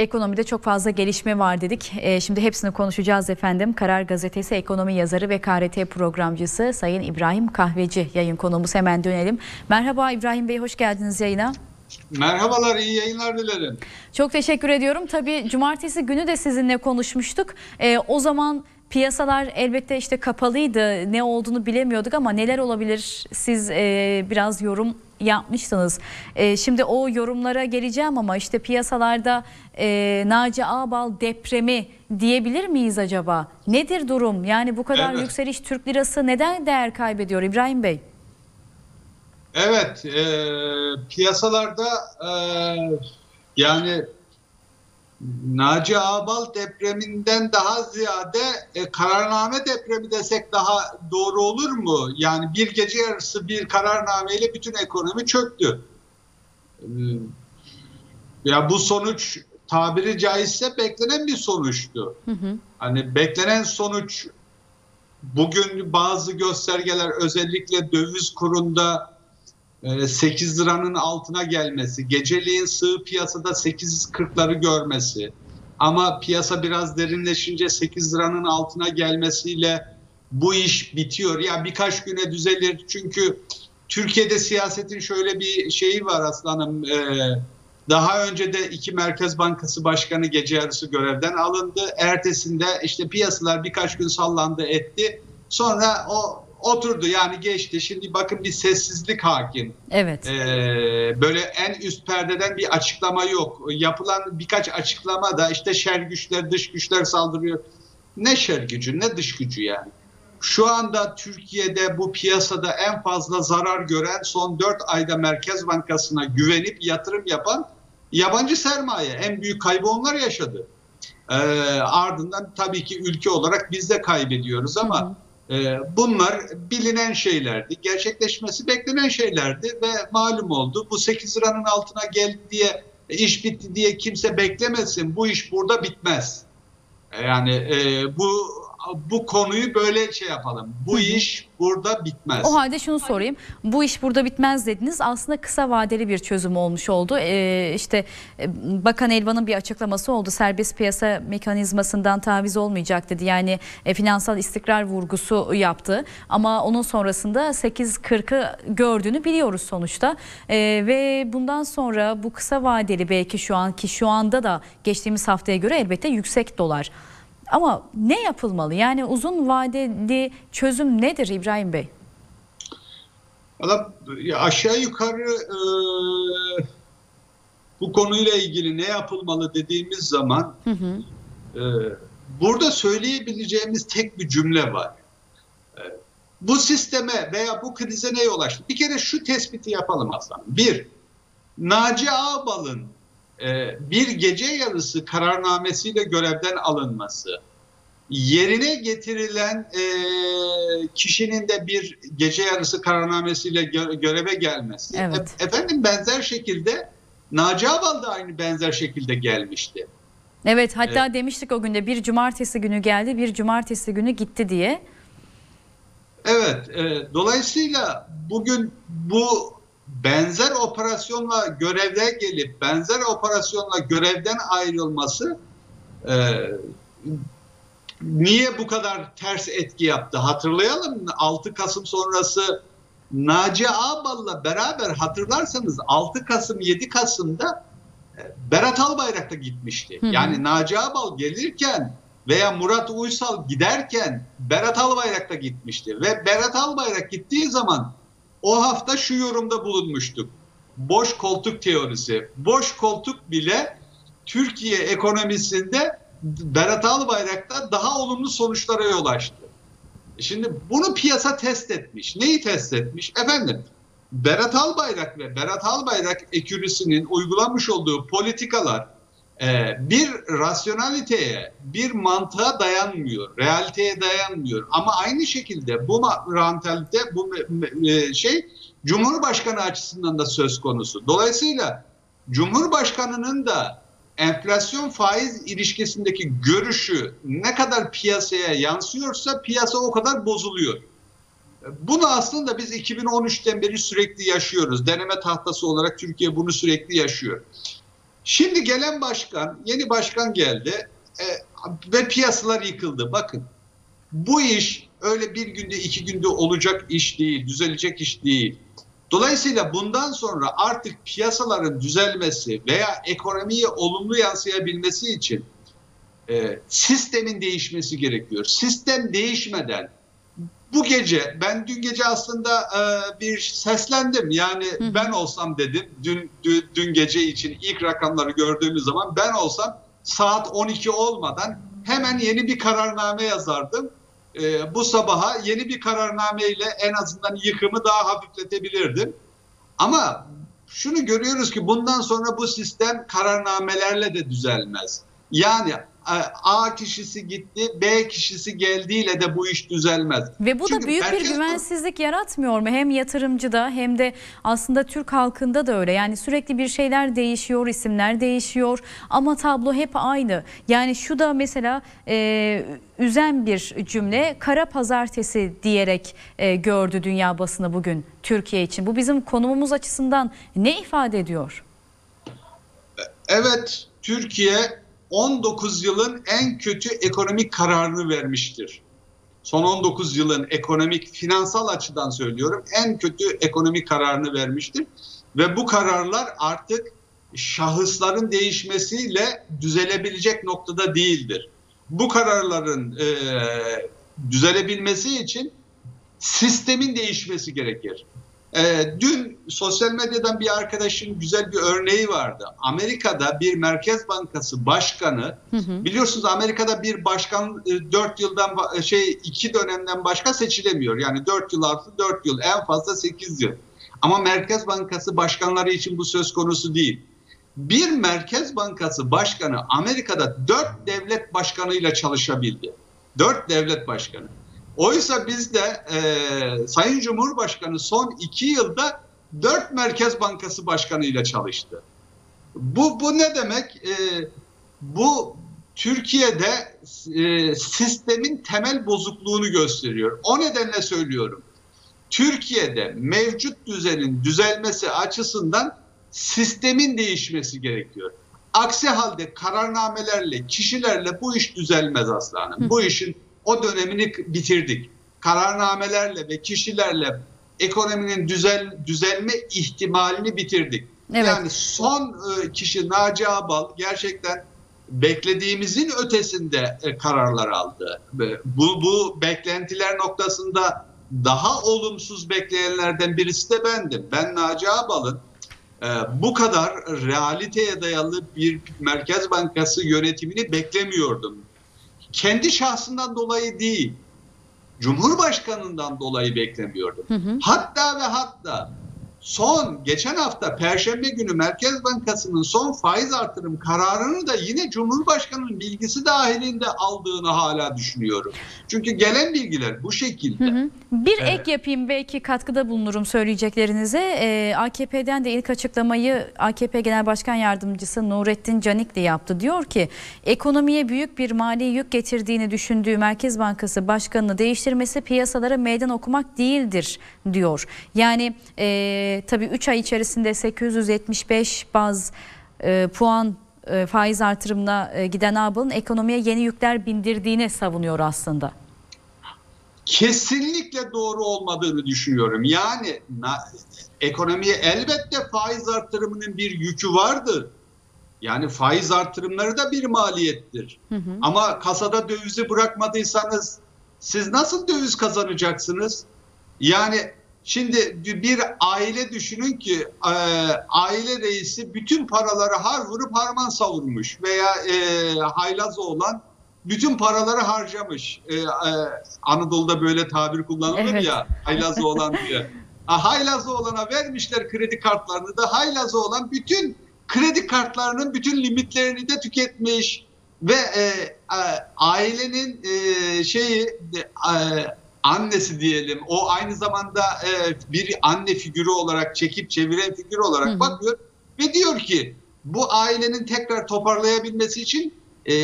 Ekonomide çok fazla gelişme var dedik. Ee, şimdi hepsini konuşacağız efendim. Karar Gazetesi ekonomi yazarı ve KRT programcısı Sayın İbrahim Kahveci yayın konuğumuz. Hemen dönelim. Merhaba İbrahim Bey, hoş geldiniz yayına. Merhabalar, iyi yayınlar dilerim. Çok teşekkür ediyorum. Tabii cumartesi günü de sizinle konuşmuştuk. Ee, o zaman piyasalar elbette işte kapalıydı. Ne olduğunu bilemiyorduk ama neler olabilir? Siz e, biraz yorum yapmıştınız. E, şimdi o yorumlara geleceğim ama işte piyasalarda e, Naci Ağbal depremi diyebilir miyiz acaba? Nedir durum? Yani bu kadar Evet. yükseliş Türk lirası neden değer kaybediyor İbrahim Bey? Evet, e, piyasalarda e, yani Naci Ağbal depreminden daha ziyade e, kararname depremi desek daha doğru olur mu? Yani bir gece yarısı bir kararnameyle bütün ekonomi çöktü. E, ya bu sonuç tabiri caizse beklenen bir sonuçtu. Hı hı. Hani beklenen sonuç bugün bazı göstergeler özellikle döviz kurunda 8 liranın altına gelmesi, geceliğin sığ piyasada 8.40'ları görmesi ama piyasa biraz derinleşince 8 liranın altına gelmesiyle bu iş bitiyor. Ya birkaç güne düzelir çünkü Türkiye'de siyasetin şöyle bir şeyi var aslanım. e, daha önce de iki Merkez Bankası Başkanı gece yarısı görevden alındı. Ertesinde işte piyasalar birkaç gün sallandı etti. Sonra o oturdu yani geçti. Şimdi bakın bir sessizlik hakim. Evet. Ee, böyle en üst perdeden bir açıklama yok. Yapılan birkaç açıklama da işte şer güçler, dış güçler saldırıyor. Ne şer gücü, ne dış gücü yani. Şu anda Türkiye'de bu piyasada en fazla zarar gören son 4 ayda Merkez Bankası'na güvenip yatırım yapan yabancı sermaye. En büyük kaybı onlar yaşadı. Ee, ardından tabii ki ülke olarak biz de kaybediyoruz ama e, bunlar bilinen şeylerdi. Gerçekleşmesi beklenen şeylerdi ve malum oldu. Bu 8 liranın altına geldi diye iş bitti diye kimse beklemesin. Bu iş burada bitmez. Yani e, bu bu konuyu böyle şey yapalım. Bu iş burada bitmez. O halde şunu sorayım. Bu iş burada bitmez dediniz. Aslında kısa vadeli bir çözüm olmuş oldu. Ee, işte e, Bakan Elvan'ın bir açıklaması oldu. Serbest piyasa mekanizmasından taviz olmayacak dedi. Yani e, finansal istikrar vurgusu yaptı. Ama onun sonrasında 8.40'ı gördüğünü biliyoruz sonuçta. Ee, ve bundan sonra bu kısa vadeli belki şu an ki şu anda da geçtiğimiz haftaya göre elbette yüksek dolar. Ama ne yapılmalı? Yani uzun vadeli çözüm nedir İbrahim Bey? Valla aşağı yukarı e, bu konuyla ilgili ne yapılmalı dediğimiz zaman Hı hı. e, burada söyleyebileceğimiz tek bir cümle var. E, bu sisteme veya bu krize ne yol açtı? Bir kere şu tespiti yapalım aslanım. Bir, Naci Ağbal'ın bir gece yarısı kararnamesiyle görevden alınması, yerine getirilen e, kişinin de bir gece yarısı kararnamesiyle gö- göreve gelmesi. Evet. E- efendim benzer şekilde Naci Ağbal da aynı benzer şekilde gelmişti. Evet hatta demiştik o günde bir cumartesi günü geldi bir cumartesi günü gitti diye. Evet, e, dolayısıyla bugün bu benzer operasyonla göreve gelip benzer operasyonla görevden ayrılması e, niye bu kadar ters etki yaptı? Hatırlayalım 6 Kasım sonrası Naci Ağbal'la beraber hatırlarsanız 6 Kasım 7 Kasım'da e, Berat Albayrak da gitmişti. Hı hı. Yani Naci Ağbal gelirken veya Murat Uysal giderken Berat Albayrak da gitmişti. Ve Berat Albayrak gittiği zaman o hafta şu yorumda bulunmuştuk. Boş koltuk teorisi. Boş koltuk bile Türkiye ekonomisinde Berat Albayrak'ta daha olumlu sonuçlara yol açtı. Şimdi bunu piyasa test etmiş. Neyi test etmiş? Efendim Berat Albayrak ve Berat Albayrak ekürüsünün uygulamış olduğu politikalar e, bir rasyonaliteye, bir mantığa dayanmıyor, realiteye dayanmıyor. Ama aynı şekilde bu rantalite, bu me- şey Cumhurbaşkanı açısından da söz konusu. Dolayısıyla Cumhurbaşkanının da enflasyon faiz ilişkisindeki görüşü ne kadar piyasaya yansıyorsa piyasa o kadar bozuluyor. Bunu aslında biz 2013'ten beri sürekli yaşıyoruz. Deneme tahtası olarak Türkiye bunu sürekli yaşıyor. Şimdi gelen başkan, yeni başkan geldi e, ve piyasalar yıkıldı. Bakın bu iş öyle bir günde iki günde olacak iş değil, düzelecek iş değil. Dolayısıyla bundan sonra artık piyasaların düzelmesi veya ekonomiye olumlu yansıyabilmesi için e, sistemin değişmesi gerekiyor. Sistem değişmeden bu gece ben dün gece aslında e, bir seslendim. Yani Hı. ben olsam dedim dün, dün dün gece için ilk rakamları gördüğümüz zaman ben olsam saat 12 olmadan hemen yeni bir kararname yazardım. E, bu sabaha yeni bir kararnameyle en azından yıkımı daha hafifletebilirdim. Ama şunu görüyoruz ki bundan sonra bu sistem kararnamelerle de düzelmez. Yani e, A kişisi gitti, B kişisi geldiğiyle de bu iş düzelmez. Ve bu Çünkü da büyük bir güvensizlik yaratmıyor mu? Hem yatırımcıda hem de aslında Türk halkında da öyle. Yani sürekli bir şeyler değişiyor, isimler değişiyor ama tablo hep aynı. Yani şu da mesela e, üzen bir cümle kara pazartesi diyerek e, gördü dünya basını bugün Türkiye için. Bu bizim konumumuz açısından ne ifade ediyor? Evet, Türkiye 19 yılın en kötü ekonomik kararını vermiştir. Son 19 yılın ekonomik, finansal açıdan söylüyorum en kötü ekonomik kararını vermiştir. Ve bu kararlar artık şahısların değişmesiyle düzelebilecek noktada değildir. Bu kararların e, düzelebilmesi için sistemin değişmesi gerekir. E, dün sosyal medyadan bir arkadaşın güzel bir örneği vardı. Amerika'da bir Merkez Bankası başkanı, Hı hı. biliyorsunuz Amerika'da bir başkan 4 yıldan ba- şey 2 dönemden başka seçilemiyor. Yani 4 yıl artı 4 yıl en fazla 8 yıl. Ama Merkez Bankası başkanları için bu söz konusu değil. Bir Merkez Bankası başkanı Amerika'da 4 devlet başkanıyla çalışabildi. 4 devlet başkanı. Oysa bizde e, Sayın Cumhurbaşkanı son iki yılda dört Merkez Bankası Başkanı'yla çalıştı. Bu, bu ne demek? E, bu Türkiye'de e, sistemin temel bozukluğunu gösteriyor. O nedenle söylüyorum. Türkiye'de mevcut düzenin düzelmesi açısından sistemin değişmesi gerekiyor. Aksi halde kararnamelerle, kişilerle bu iş düzelmez aslanım. Bu işin o dönemini bitirdik. Kararnamelerle ve kişilerle ekonominin düzel düzelme ihtimalini bitirdik. Evet. Yani son e, kişi Naci Abal gerçekten beklediğimizin ötesinde e, kararlar aldı. Bu, bu beklentiler noktasında daha olumsuz bekleyenlerden birisi de bendim. Ben Naci Abal'ın e, bu kadar realiteye dayalı bir Merkez Bankası yönetimini beklemiyordum. Kendi şahsından dolayı değil, Cumhurbaşkanından dolayı beklemiyordum. Hı hı. Hatta ve hatta son geçen hafta Perşembe günü Merkez Bankası'nın son faiz artırım kararını da yine Cumhurbaşkanı'nın bilgisi dahilinde aldığını hala düşünüyorum. Çünkü gelen bilgiler bu şekilde. Hı hı. Bir Evet. ek yapayım belki katkıda bulunurum söyleyeceklerinize. Ee, AKP'den de ilk açıklamayı AKP Genel Başkan Yardımcısı Nurettin Canik de yaptı. Diyor ki ekonomiye büyük bir mali yük getirdiğini düşündüğü Merkez Bankası Başkanı'nı değiştirmesi piyasalara meydan okumak değildir diyor. Yani e, tabii 3 ay içerisinde 875 baz e, puan e, faiz artırımına e, giden AB'ın ekonomiye yeni yükler bindirdiğini savunuyor aslında. kesinlikle doğru olmadığını düşünüyorum. Yani na- ekonomiye elbette faiz artırımının bir yükü vardır. Yani faiz artırımları da bir maliyettir. Hı hı. Ama kasada dövizi bırakmadıysanız siz nasıl döviz kazanacaksınız? Yani şimdi bir aile düşünün ki e, aile reisi bütün paraları har vurup harman savurmuş veya e, haylaz olan bütün paraları harcamış. E, e, Anadolu'da böyle tabir kullanılır Evet. ya haylazı olan diye. Ha, haylazı olana vermişler kredi kartlarını da haylazı olan bütün kredi kartlarının bütün limitlerini de tüketmiş ve e, e, ailenin e, şeyi e, annesi diyelim o aynı zamanda e, bir anne figürü olarak çekip çeviren figür olarak Hı hı. bakıyor ve diyor ki bu ailenin tekrar toparlayabilmesi için e,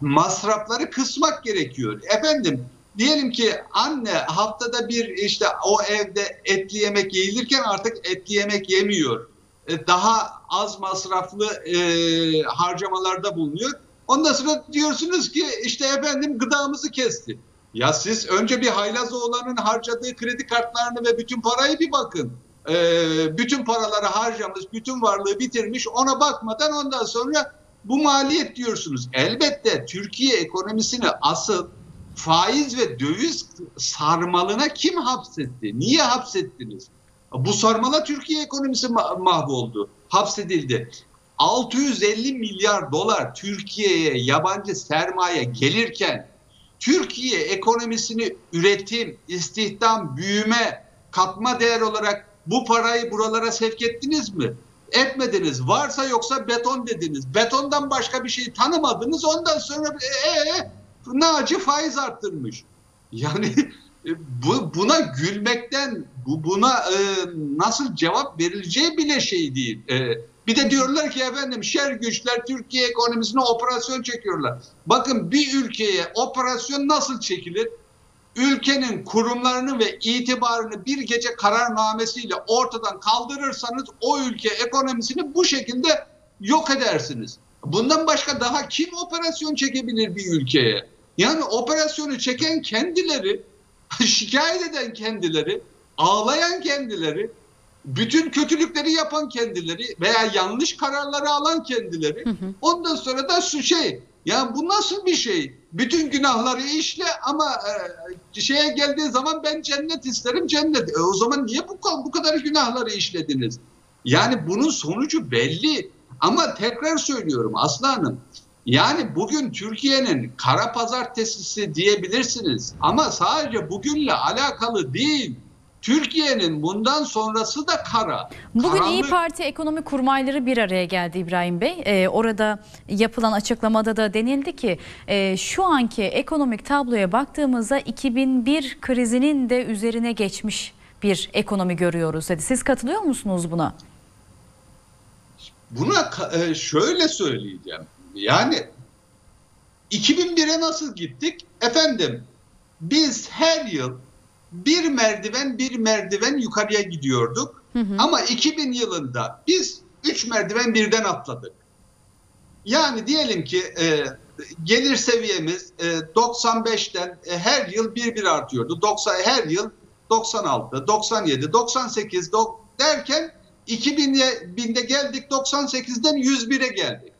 masrafları kısmak gerekiyor. Efendim diyelim ki anne haftada bir işte o evde etli yemek yiyilirken artık etli yemek yemiyor. e, daha az masraflı e, harcamalarda bulunuyor. Ondan sonra diyorsunuz ki işte efendim gıdamızı kesti. Ya siz önce bir Haylazoğlan'ın harcadığı kredi kartlarını ve bütün parayı bir bakın. Ee, bütün paraları harcamış, bütün varlığı bitirmiş. Ona bakmadan ondan sonra bu maliyet diyorsunuz. Elbette Türkiye ekonomisini asıl faiz ve döviz sarmalına kim hapsetti? Niye hapsettiniz? Bu sarmala Türkiye ekonomisi mahvoldu, hapsedildi. 650 milyar dolar Türkiye'ye yabancı sermaye gelirken Türkiye ekonomisini üretim, istihdam, büyüme, katma değer olarak bu parayı buralara sevk ettiniz mi? Etmediniz. Varsa yoksa beton dediniz. Betondan başka bir şey tanımadınız. Ondan sonra ee, ne acı faiz arttırmış. Yani bu buna gülmekten bu buna e, nasıl cevap verileceği bile şey değil. E, bir de diyorlar ki efendim şer güçler Türkiye ekonomisine operasyon çekiyorlar. Bakın bir ülkeye operasyon nasıl çekilir? Ülkenin kurumlarını ve itibarını bir gece kararnamesiyle ortadan kaldırırsanız o ülke ekonomisini bu şekilde yok edersiniz. Bundan başka daha kim operasyon çekebilir bir ülkeye? Yani operasyonu çeken kendileri, şikayet eden kendileri, ağlayan kendileri, bütün kötülükleri yapan kendileri veya yanlış kararları alan kendileri. Hı hı. Ondan sonra da su şey ya bu nasıl bir şey? Bütün günahları işle ama e, şeye geldiği zaman ben cennet isterim cennet. E, o zaman niye bu, bu kadar günahları işlediniz? Yani bunun sonucu belli. Ama tekrar söylüyorum Aslı Hanım. Yani bugün Türkiye'nin kara pazartesisi diyebilirsiniz. Ama sadece bugünle alakalı değil. Türkiye'nin bundan sonrası da kara. Bugün Karanlık... İyi Parti ekonomi kurmayları bir araya geldi İbrahim Bey. Ee, orada yapılan açıklamada da denildi ki e, şu anki ekonomik tabloya baktığımızda 2001 krizinin de üzerine geçmiş bir ekonomi görüyoruz dedi. Siz katılıyor musunuz buna? Buna e, şöyle söyleyeceğim. Yani 2001'e nasıl gittik? Efendim biz her yıl bir merdiven bir merdiven yukarıya gidiyorduk. Hı hı. Ama 2000 yılında biz üç merdiven birden atladık. Yani diyelim ki e, gelir seviyemiz e, 95'ten e, her yıl bir bir artıyordu. 90 her yıl 96, 97, 98 dok, derken 2000'e binde geldik 98'den 101'e geldik.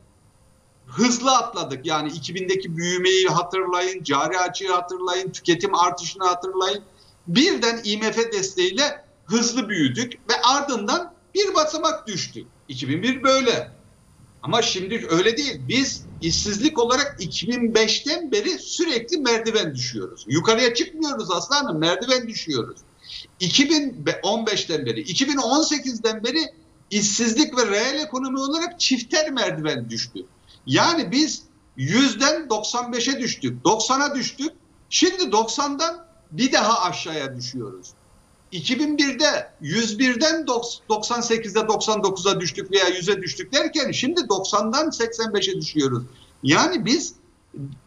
Hızlı atladık. Yani 2000'deki büyümeyi hatırlayın, cari açığı hatırlayın, tüketim artışını hatırlayın birden IMF desteğiyle hızlı büyüdük ve ardından bir basamak düştük. 2001 böyle. Ama şimdi öyle değil. Biz işsizlik olarak 2005'ten beri sürekli merdiven düşüyoruz. Yukarıya çıkmıyoruz aslanım, merdiven düşüyoruz. 2015'ten beri, 2018'den beri işsizlik ve reel ekonomi olarak çifter merdiven düştü. Yani biz 100'den 95'e düştük, 90'a düştük. Şimdi 90'dan bir daha aşağıya düşüyoruz. 2001'de 101'den 98'de 99'a düştük veya 100'e düştük derken şimdi 90'dan 85'e düşüyoruz. Yani biz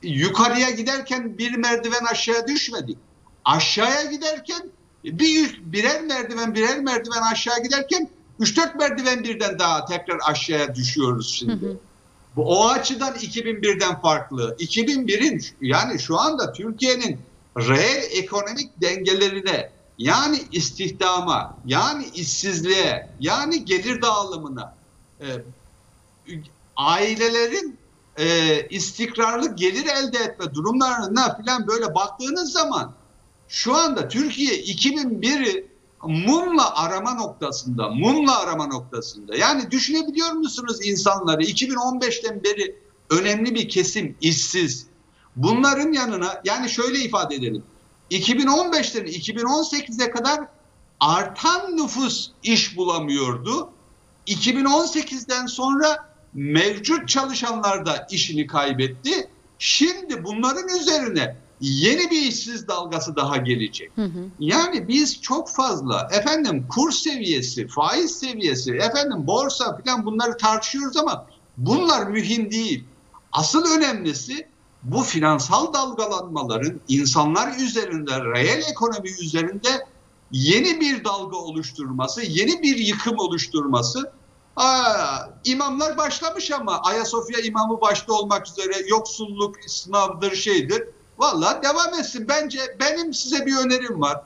yukarıya giderken bir merdiven aşağıya düşmedik. Aşağıya giderken bir birer merdiven birer merdiven aşağı giderken 3-4 merdiven birden daha tekrar aşağıya düşüyoruz şimdi. Hı hı. Bu o açıdan 2001'den farklı. 2001'in yani şu anda Türkiye'nin reel ekonomik dengelerine yani istihdama yani işsizliğe yani gelir dağılımına e, ailelerin e, istikrarlı gelir elde etme durumlarına falan böyle baktığınız zaman şu anda Türkiye 2001'i mumla arama noktasında, mumla arama noktasında. Yani düşünebiliyor musunuz insanları? 2015'ten beri önemli bir kesim işsiz, Bunların yanına yani şöyle ifade edelim. 2015'ten 2018'e kadar artan nüfus iş bulamıyordu. 2018'den sonra mevcut çalışanlar da işini kaybetti. Şimdi bunların üzerine yeni bir işsiz dalgası daha gelecek. Hı hı. Yani biz çok fazla efendim kur seviyesi, faiz seviyesi, efendim borsa falan bunları tartışıyoruz ama bunlar mühim değil. Asıl önemlisi bu finansal dalgalanmaların insanlar üzerinde, reel ekonomi üzerinde yeni bir dalga oluşturması, yeni bir yıkım oluşturması Aa, imamlar başlamış ama Ayasofya imamı başta olmak üzere yoksulluk sınavdır şeydir. Vallahi devam etsin. Bence benim size bir önerim var.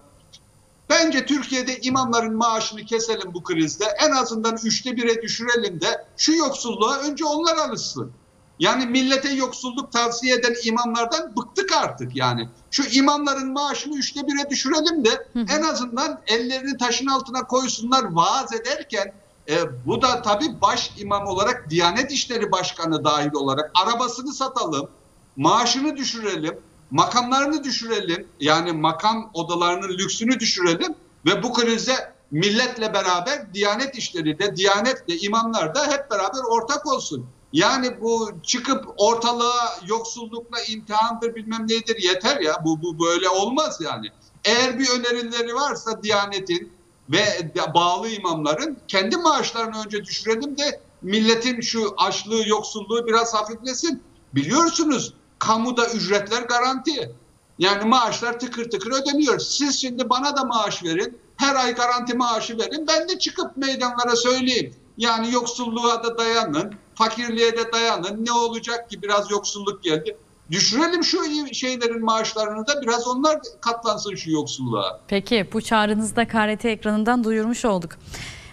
Bence Türkiye'de imamların maaşını keselim bu krizde. En azından üçte bire düşürelim de şu yoksulluğa önce onlar alışsın. Yani millete yoksulluk tavsiye eden imamlardan bıktık artık yani. Şu imamların maaşını üçte bire düşürelim de en azından ellerini taşın altına koysunlar vaaz ederken e, bu da tabii baş imam olarak Diyanet İşleri Başkanı dahil olarak arabasını satalım, maaşını düşürelim, makamlarını düşürelim. Yani makam odalarının lüksünü düşürelim ve bu krize milletle beraber Diyanet İşleri de, Diyanetle, imamlar da hep beraber ortak olsun. Yani bu çıkıp ortalığa yoksullukla imtihandır bilmem nedir yeter ya. Bu, bu böyle olmaz yani. Eğer bir önerileri varsa Diyanet'in ve bağlı imamların kendi maaşlarını önce düşürelim de milletin şu açlığı, yoksulluğu biraz hafiflesin. Biliyorsunuz kamuda ücretler garanti. Yani maaşlar tıkır tıkır ödeniyor. Siz şimdi bana da maaş verin. Her ay garanti maaşı verin. Ben de çıkıp meydanlara söyleyeyim. Yani yoksulluğa da dayanın, fakirliğe de dayanın. Ne olacak ki biraz yoksulluk geldi. Düşürelim şu şeylerin maaşlarını da biraz onlar katlansın şu yoksulluğa. Peki bu çağrınızı da KRT ekranından duyurmuş olduk.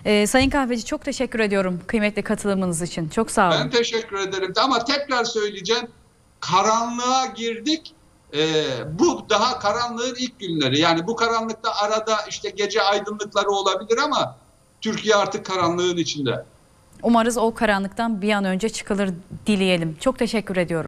Ee, Sayın Kahveci çok teşekkür ediyorum kıymetli katılımınız için. Çok sağ olun. Ben teşekkür ederim. Ama tekrar söyleyeceğim. Karanlığa girdik. Ee, bu daha karanlığın ilk günleri. Yani bu karanlıkta arada işte gece aydınlıkları olabilir ama Türkiye artık karanlığın içinde. Umarız o karanlıktan bir an önce çıkılır dileyelim. Çok teşekkür ediyorum.